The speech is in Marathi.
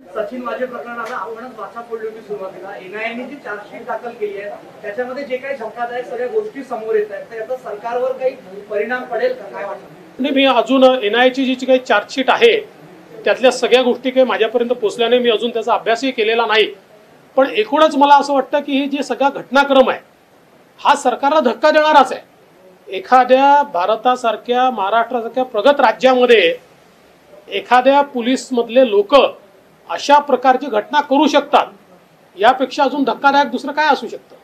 सचिन वाजे प्रकरणाला आपणच वाचा फोडली होती सुरुवातीला. एनआयएने जी चार्जशीट दाखल केली आहे. त्याच्यामध्ये जे काही धक्कादायक सगळ्या गोष्टी समोर येत आहेत. तर याचा सरकारवर काही परिणाम पडेल का? काय वाटतं? नाही मी अजून एनआयची जी काही चार्जशीट आहे त्यातल्या सगळ्या गोष्टी काही माझ्यापर्यंत पोचल्याने मी अजून त्याचा अभ्यासही केलेला नाही. पण एकूणच मला असं वाटतं की हे जे सगळा घटनाक्रम आहे हा सरकारला धक्का देणाराच आहे. एखाद्या भारतासारख्या महाराष्ट्रासारख्या प्रगत राज्यामध्ये एखाद्या पोलीसमधले लोक अशा प्रकारची घटना करू शकतात. यापेक्षा अजून धक्कादायक दुसरं काय असू शकतं?